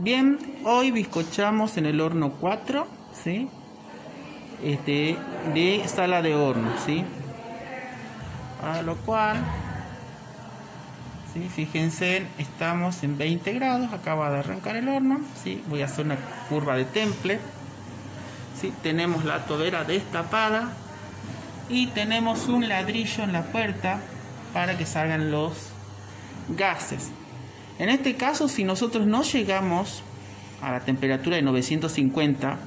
Bien, hoy bizcochamos en el horno 4, ¿sí? Este, de sala de horno, ¿sí? A lo cual, ¿sí? Fíjense, estamos en 20 grados, acaba de arrancar el horno, ¿sí? Voy a hacer una curva de temple, ¿sí? Tenemos la tobera destapada y tenemos un ladrillo en la puerta para que salgan los gases. En este caso, si nosotros no llegamos a la temperatura de 950,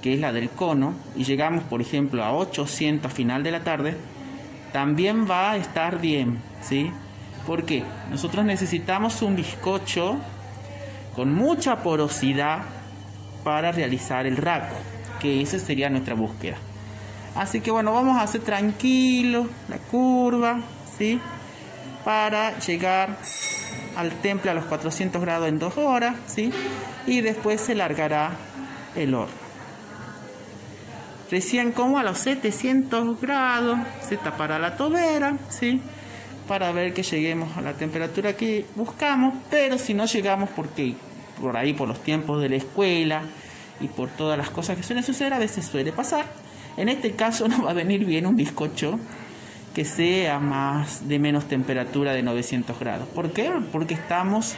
que es la del cono, y llegamos, por ejemplo, a 800 a final de la tarde, también va a estar bien, ¿sí? Porque nosotros necesitamos un bizcocho con mucha porosidad para realizar el raco, que esa sería nuestra búsqueda. Así que bueno, vamos a hacer tranquilo la curva, ¿sí? Para llegar al temple a los 400 grados en dos horas, ¿sí? Y después se largará el horno. Recién como a los 700 grados se tapará la tobera, ¿sí? Para ver que lleguemos a la temperatura que buscamos, pero si no llegamos porque por ahí, por los tiempos de la escuela y por todas las cosas que suelen suceder, a veces suele pasar. En este caso no va a venir bien un bizcocho que sea más de menos temperatura de 900 grados. ¿Por qué? Porque estamos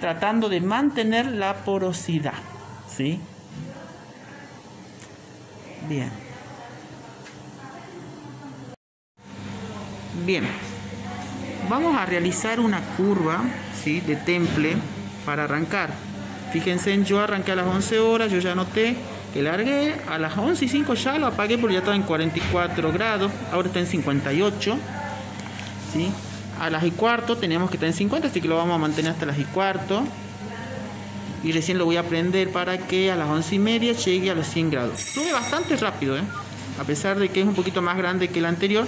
tratando de mantener la porosidad, ¿sí? Bien. Bien. Vamos a realizar una curva, ¿sí? De temple para arrancar. Fíjense, yo arranqué a las 11 horas, yo ya noté que largué a las 11 y 5 ya lo apagué porque ya estaba en 44 grados ahora está en 58 ¿sí? a las y cuarto teníamos que estar en 50 así que lo vamos a mantener hasta las y cuarto y recién lo voy a prender para que a las 11 y media llegue a los 100 grados sube bastante rápido ¿eh? a pesar de que es un poquito más grande que el anterior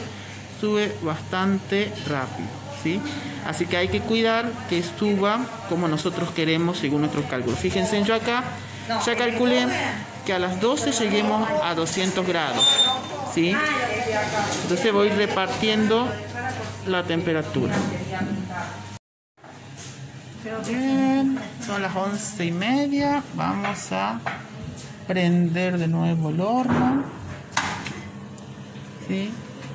sube bastante rápido ¿sí? así que hay que cuidar que suba como nosotros queremos según nuestros cálculos fíjense yo acá ya calculé que a las 12 lleguemos a 200 grados. ¿sí? Entonces voy repartiendo la temperatura. Bien, son las 11 y media. Vamos a prender de nuevo el horno. ¿sí?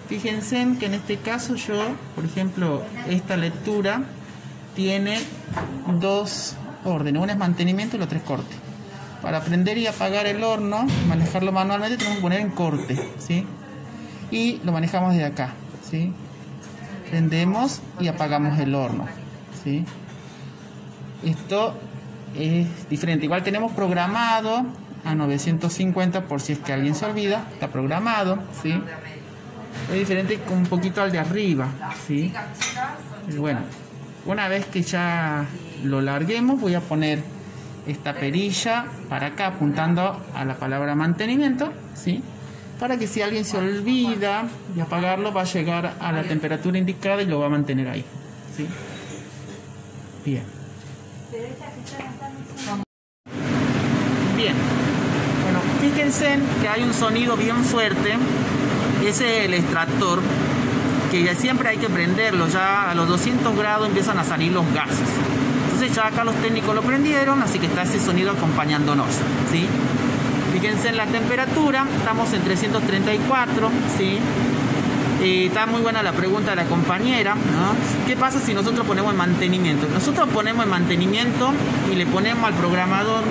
Fíjense que en este caso yo, por ejemplo, esta lectura tiene dos órdenes. Una es mantenimiento y la otra es corte. Para prender y apagar el horno, manejarlo manualmente, tenemos que poner en corte, ¿sí? Y lo manejamos de acá, ¿sí? Prendemos y apagamos el horno, ¿sí? Esto es diferente. Igual tenemos programado a 950 por si es que alguien se olvida, está programado, ¿sí? Es diferente un poquito al de arriba, ¿sí? Bueno, una vez que ya lo larguemos, voy a poner esta perilla para acá apuntando a la palabra mantenimiento, ¿sí? Para que si alguien se olvida de apagarlo va a llegar a la temperatura indicada y lo va a mantener ahí, ¿sí? Bien. Bien. Bueno, fíjense que hay un sonido bien fuerte. Ese es el extractor que ya siempre hay que prenderlo. Ya a los 200 grados empiezan a salir los gases. Entonces ya acá los técnicos lo prendieron, así que está ese sonido acompañándonos, ¿sí? Fíjense en la temperatura, estamos en 334, ¿sí? está muy buena la pregunta de la compañera, ¿no? ¿Qué pasa si nosotros ponemos en mantenimiento? Nosotros ponemos en mantenimiento y le ponemos al programador,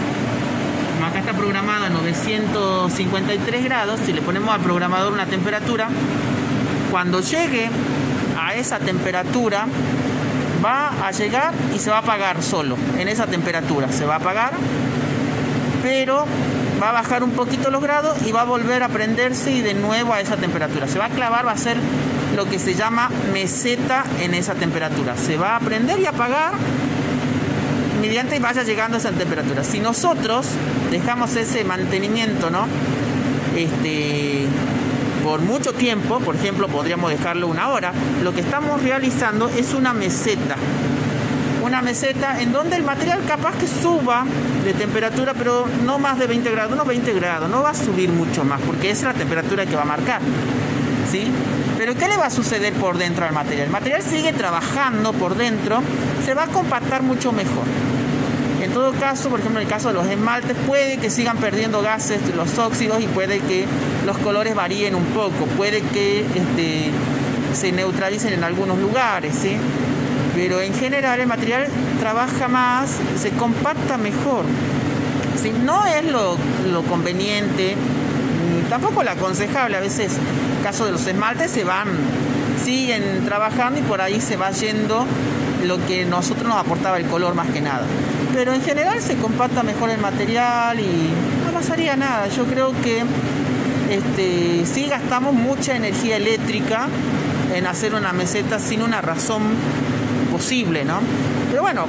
acá está programado a 953 grados, si le ponemos al programador una temperatura, cuando llegue a esa temperatura, va a llegar y se va a apagar solo en esa temperatura. Se va a apagar, pero va a bajar un poquito los grados y va a volver a prenderse y de nuevo a esa temperatura. Se va a clavar, va a ser lo que se llama meseta en esa temperatura. Se va a prender y apagar mediante vaya llegando a esa temperatura. Si nosotros dejamos ese mantenimiento, ¿no? Este por mucho tiempo, por ejemplo, podríamos dejarlo una hora, lo que estamos realizando es una meseta. Una meseta en donde el material capaz que suba de temperatura, pero no más de 20 grados, no 20 grados, no va a subir mucho más, porque esa es la temperatura que va a marcar. ¿Sí? Pero ¿qué le va a suceder por dentro al material? El material sigue trabajando por dentro, se va a compactar mucho mejor. Todo caso, por ejemplo, en el caso de los esmaltes, puede que sigan perdiendo gases los óxidos y puede que los colores varíen un poco, puede que este, se neutralicen en algunos lugares, ¿sí? pero en general el material trabaja más, se compacta mejor. ¿sí? No es lo, lo conveniente, tampoco lo aconsejable, a veces, en el caso de los esmaltes, se van, siguen trabajando y por ahí se va yendo lo que nosotros nos aportaba el color más que nada. Pero en general se compacta mejor el material y no pasaría nada. Yo creo que este, sí gastamos mucha energía eléctrica en hacer una meseta sin una razón posible, ¿no? Pero bueno,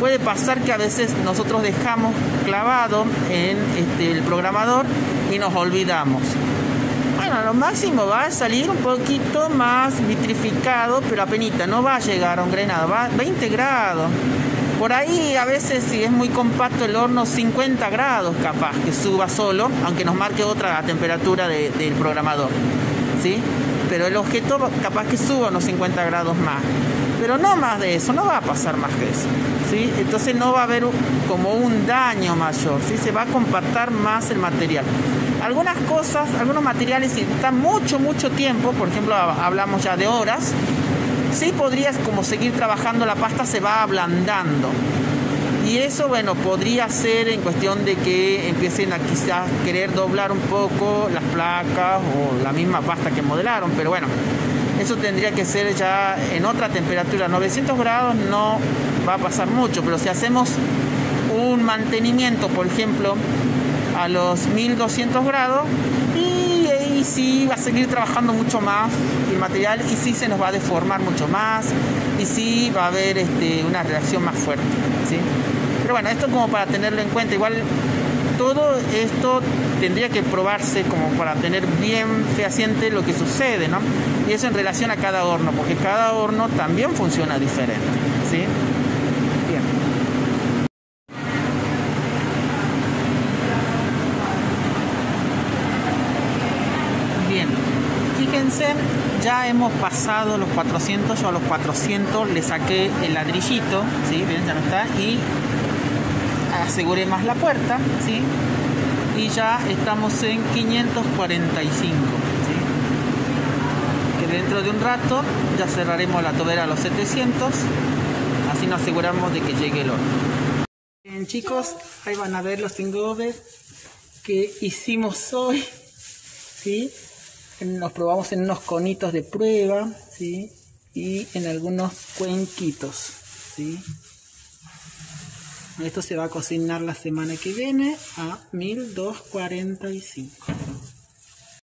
puede pasar que a veces nosotros dejamos clavado en este, el programador y nos olvidamos. Bueno, lo máximo va a salir un poquito más vitrificado, pero apenas no va a llegar a un granado, va a 20 grados. Por ahí a veces si es muy compacto el horno 50 grados capaz que suba solo, aunque nos marque otra temperatura del programador. ¿Sí? Pero el objeto capaz que suba unos 50 grados más pero no más de eso, no va a pasar más que eso. ¿sí? Entonces no va a haber como un daño mayor, ¿sí? se va a compactar más el material. Algunas cosas, algunos materiales, si están mucho, mucho tiempo, por ejemplo, hablamos ya de horas, sí podrías como seguir trabajando, la pasta se va ablandando. Y eso, bueno, podría ser en cuestión de que empiecen a quizás querer doblar un poco las placas o la misma pasta que modelaron, pero bueno, eso tendría que ser ya en otra temperatura. 900 grados no va a pasar mucho, pero si hacemos un mantenimiento, por ejemplo, a los 1200 grados, y ahí sí va a seguir trabajando mucho más el material y sí se nos va a deformar mucho más y sí va a haber este, una reacción más fuerte. ¿sí? Pero bueno, esto como para tenerlo en cuenta. Igual todo esto tendría que probarse como para tener bien fehaciente lo que sucede, ¿no? Y eso en relación a cada horno, porque cada horno también funciona diferente, ¿sí? Bien. Bien, fíjense, ya hemos pasado los 400, yo a los 400 le saqué el ladrillito, ¿sí? Bien, ya no está, y aseguré más la puerta, ¿sí? Y ya estamos en 545, Que dentro de un rato ya cerraremos la tobera a los 700, así nos aseguramos de que llegue el horno. Bien chicos, ahí van a ver los engobes que hicimos hoy, ¿sí? Nos probamos en unos conitos de prueba, ¿sí? Y en algunos cuenquitos, ¿sí? Esto se va a cocinar la semana que viene a 1245.